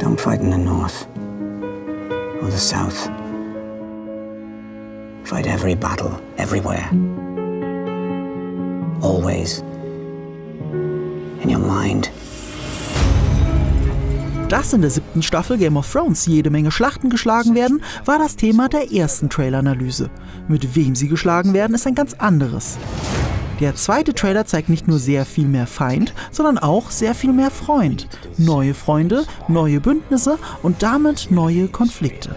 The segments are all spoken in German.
Don't fight in the north or the south. Fight every battle, everywhere. Always. In your mind. Dass in der siebten Staffel Game of Thrones jede Menge Schlachten geschlagen werden, war das Thema der ersten Trailer-Analyse. Mit wem sie geschlagen werden, ist ein ganz anderes. Der zweite Trailer zeigt nicht nur sehr viel mehr Feind, sondern auch sehr viel mehr Freund. Neue Freunde, neue Bündnisse und damit neue Konflikte.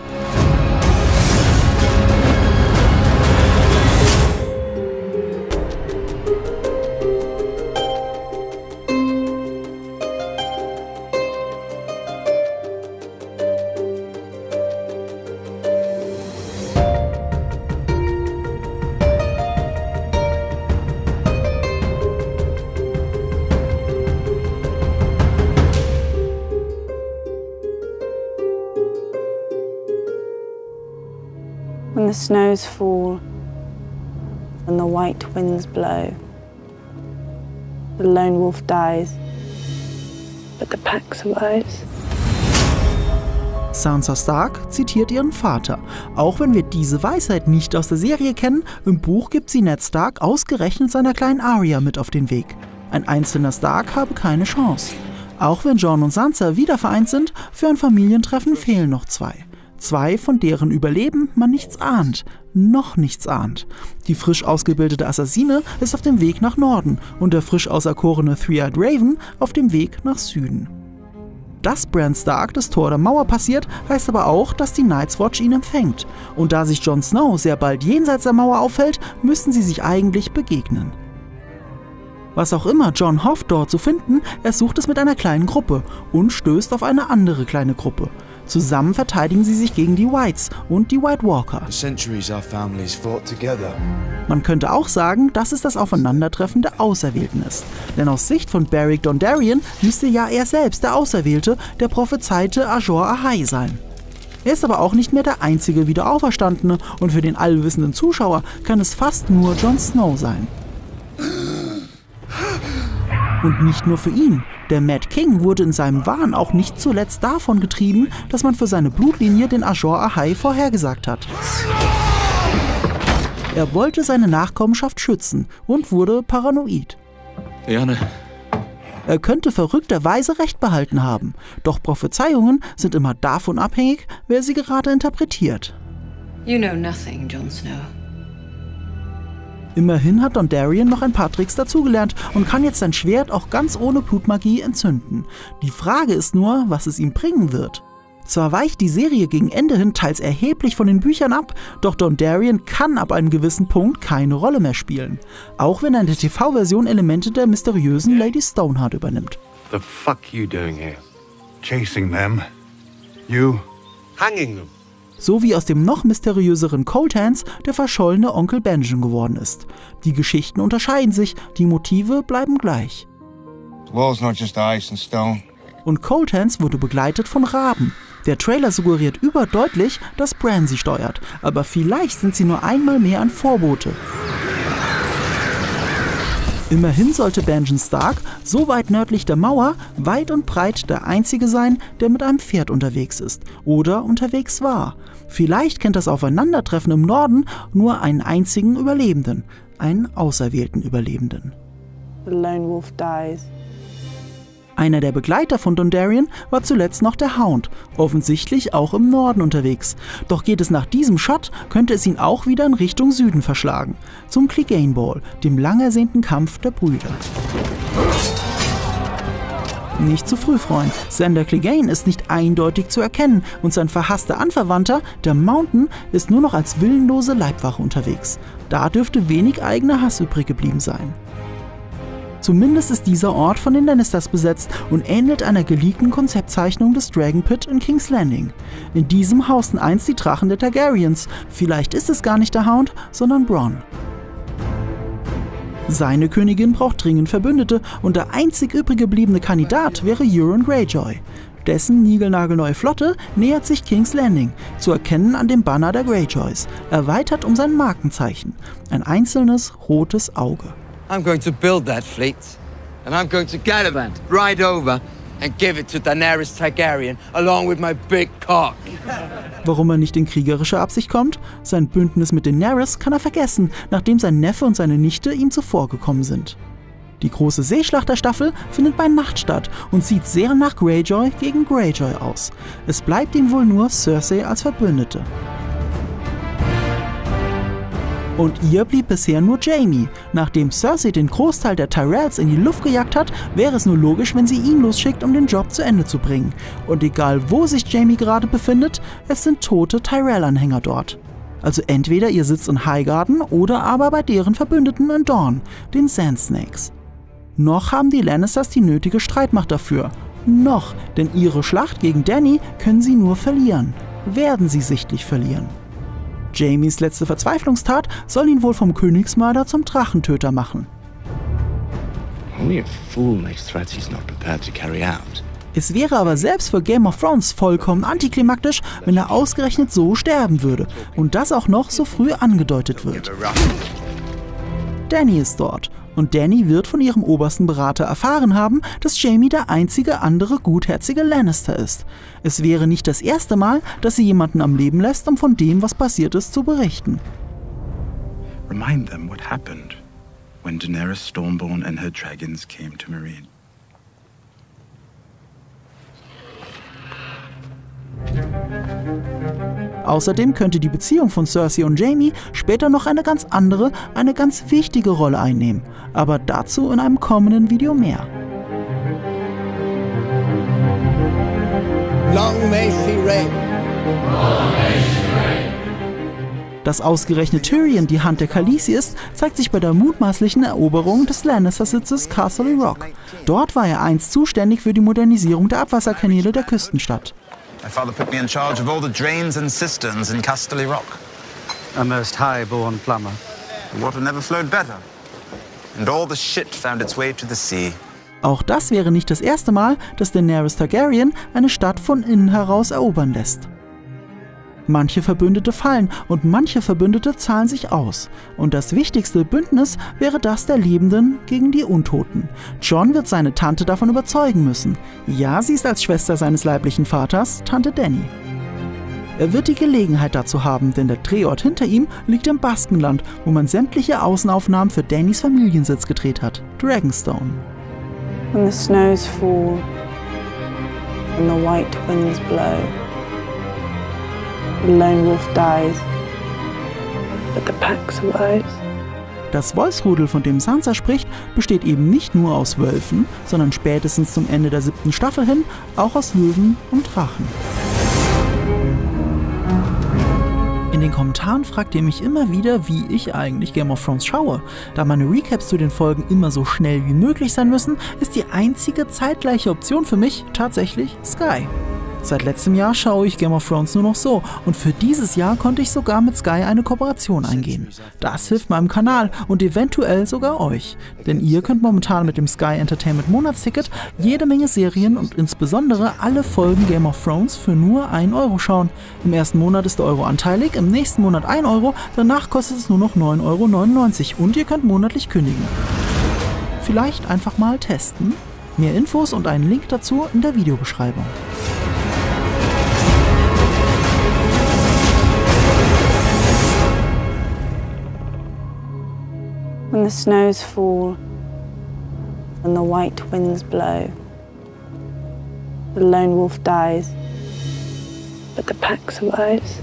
The snows fall and the white winds blow, the lone wolf dies, but the pack survives. Sansa Stark zitiert ihren Vater. Auch wenn wir diese Weisheit nicht aus der Serie kennen, im Buch gibt sie Ned Stark ausgerechnet seiner kleinen Arya mit auf den Weg. Ein einzelner Stark habe keine Chance. Auch wenn Jon und Sansa wieder vereint sind, für ein Familientreffen fehlen noch zwei. Zwei, von deren Überleben man nichts ahnt, noch nichts ahnt. Die frisch ausgebildete Assassine ist auf dem Weg nach Norden und der frisch auserkorene Three-Eyed Raven auf dem Weg nach Süden. Dass Bran Stark das Tor der Mauer passiert, heißt aber auch, dass die Night's Watch ihn empfängt. Und da sich Jon Snow sehr bald jenseits der Mauer aufhält, müssen sie sich eigentlich begegnen. Was auch immer John hofft dort zu finden, er sucht es mit einer kleinen Gruppe und stößt auf eine andere kleine Gruppe. Zusammen verteidigen sie sich gegen die Whites und die White Walker. Man könnte auch sagen, dass es das Aufeinandertreffen der Auserwählten ist. Denn aus Sicht von Beric Dondarrion müsste ja er selbst der Auserwählte, der prophezeite Azor Ahai sein. Er ist aber auch nicht mehr der einzige Wiederauferstandene und für den allwissenden Zuschauer kann es fast nur Jon Snow sein. Und nicht nur für ihn. Der Mad King wurde in seinem Wahn auch nicht zuletzt davon getrieben, dass man für seine Blutlinie den Azor Ahai vorhergesagt hat. Er wollte seine Nachkommenschaft schützen und wurde paranoid. Janne. Er könnte verrückterweise Recht behalten haben, doch Prophezeiungen sind immer davon abhängig, wer sie gerade interpretiert. You know nothing, Jon Snow. Immerhin hat Dondarrion noch ein paar Tricks dazugelernt und kann jetzt sein Schwert auch ganz ohne Blutmagie entzünden. Die Frage ist nur, was es ihm bringen wird. Zwar weicht die Serie gegen Ende hin teils erheblich von den Büchern ab, doch Dondarrion kann ab einem gewissen Punkt keine Rolle mehr spielen. Auch wenn er in der TV-Version Elemente der mysteriösen Lady Stoneheart übernimmt. The fuck you doing here? Chasing them. You? Hanging them. So wie aus dem noch mysteriöseren Cold Hands der verschollene Onkel Benjamin geworden ist. Die Geschichten unterscheiden sich, die Motive bleiben gleich. Und Cold Hands wurde begleitet von Raben. Der Trailer suggeriert überdeutlich, dass Bran sie steuert, aber vielleicht sind sie nur einmal mehr ein Vorbote. Immerhin sollte Benjen Stark, so weit nördlich der Mauer, weit und breit der Einzige sein, der mit einem Pferd unterwegs ist oder unterwegs war. Vielleicht kennt das Aufeinandertreffen im Norden nur einen einzigen Überlebenden, einen auserwählten Überlebenden. The lone wolf dies. Einer der Begleiter von Dondarrion war zuletzt noch der Hound, offensichtlich auch im Norden unterwegs. Doch geht es nach diesem Shot, könnte es ihn auch wieder in Richtung Süden verschlagen, zum Clegane Ball, dem lang ersehnten Kampf der Brüder. Nicht zu früh, Freund. Sander Clegane ist nicht eindeutig zu erkennen und sein verhasster Anverwandter, der Mountain, ist nur noch als willenlose Leibwache unterwegs. Da dürfte wenig eigener Hass übrig geblieben sein. Zumindest ist dieser Ort von den Lannisters besetzt und ähnelt einer geleakten Konzeptzeichnung des Dragon Pit in King's Landing. In diesem hausten einst die Drachen der Targaryens. Vielleicht ist es gar nicht der Hound, sondern Bronn. Seine Königin braucht dringend Verbündete und der einzig übrig gebliebene Kandidat wäre Euron Greyjoy. Dessen niegelnagelneue Flotte nähert sich King's Landing, zu erkennen an dem Banner der Greyjoys, erweitert um sein Markenzeichen, ein einzelnes rotes Auge. I'm going to build that fleet. And I'm going to gallivant right over and give it to Daenerys Targaryen along with my big cock. Warum er nicht in kriegerische Absicht kommt? Sein Bündnis mit Daenerys kann er vergessen, nachdem sein Neffe und seine Nichte ihm zuvorgekommen sind. Die große Seeschlacht der Staffel findet bei Nacht statt und sieht sehr nach Greyjoy gegen Greyjoy aus. Es bleibt ihm wohl nur Cersei als Verbündete. Und ihr blieb bisher nur Jamie. Nachdem Cersei den Großteil der Tyrells in die Luft gejagt hat, wäre es nur logisch, wenn sie ihn losschickt, um den Job zu Ende zu bringen. Und egal wo sich Jamie gerade befindet, es sind tote Tyrell-Anhänger dort. Also entweder ihr sitzt in Highgarden oder aber bei deren Verbündeten in Dawn, den Sand Snakes. Noch haben die Lannisters die nötige Streitmacht dafür. Noch, denn ihre Schlacht gegen Danny können sie nur verlieren. Werden sie sichtlich verlieren. Jamies letzte Verzweiflungstat soll ihn wohl vom Königsmörder zum Drachentöter machen. Es wäre aber selbst für Game of Thrones vollkommen antiklimaktisch, wenn er ausgerechnet so sterben würde und das auch noch so früh angedeutet wird. Danny ist dort und Danny wird von ihrem obersten Berater erfahren haben, dass Jamie der einzige andere gutherzige Lannister ist. Es wäre nicht das erste Mal, dass sie jemanden am Leben lässt, um von dem, was passiert ist, zu berichten. Remind them what happened when Daenerys Stormborn and her dragons came to Meereen. Außerdem könnte die Beziehung von Cersei und Jamie später noch eine ganz andere, eine ganz wichtige Rolle einnehmen. Aber dazu in einem kommenden Video mehr. Long may she reign. Dass ausgerechnet Tyrion die Hand der Khaleesi ist, zeigt sich bei der mutmaßlichen Eroberung des Lannister-Sitzes Castle Rock. Dort war er einst zuständig für die Modernisierung der Abwasserkanäle der Küstenstadt. My father put me in charge of all the drains and cisterns in Casterly Rock. A most high-born plumber. The water never flowed better. And all the shit found its way to the sea. Auch das wäre nicht das erste Mal, dass Daenerys Targaryen eine Stadt von innen heraus erobern lässt. Manche Verbündete fallen und manche Verbündete zahlen sich aus. Und das wichtigste Bündnis wäre das der Lebenden gegen die Untoten. John wird seine Tante davon überzeugen müssen. Ja, sie ist als Schwester seines leiblichen Vaters Tante Danny. Er wird die Gelegenheit dazu haben, denn der Drehort hinter ihm liegt im Baskenland, wo man sämtliche Außenaufnahmen für Dannys Familiensitz gedreht hat, Dragonstone. When the snows fall and the white winds blow, the lone wolf dies, but the pack survives. Das Wolfsrudel, von dem Sansa spricht, besteht eben nicht nur aus Wölfen, sondern spätestens zum Ende der siebten Staffel hin auch aus Löwen und Drachen. In den Kommentaren fragt ihr mich immer wieder, wie ich eigentlich Game of Thrones schaue. Da meine Recaps zu den Folgen immer so schnell wie möglich sein müssen, ist die einzige zeitgleiche Option für mich tatsächlich Sky. Seit letztem Jahr schaue ich Game of Thrones nur noch so und für dieses Jahr konnte ich sogar mit Sky eine Kooperation eingehen. Das hilft meinem Kanal und eventuell sogar euch, denn ihr könnt momentan mit dem Sky Entertainment Monatsticket jede Menge Serien und insbesondere alle Folgen Game of Thrones für nur 1 Euro schauen. Im ersten Monat ist der Euro anteilig, im nächsten Monat 1 Euro, danach kostet es nur noch 9,99 Euro und ihr könnt monatlich kündigen. Vielleicht einfach mal testen? Mehr Infos und einen Link dazu in der Videobeschreibung. When the snows fall and the white winds blow, the lone wolf dies, but the pack survives.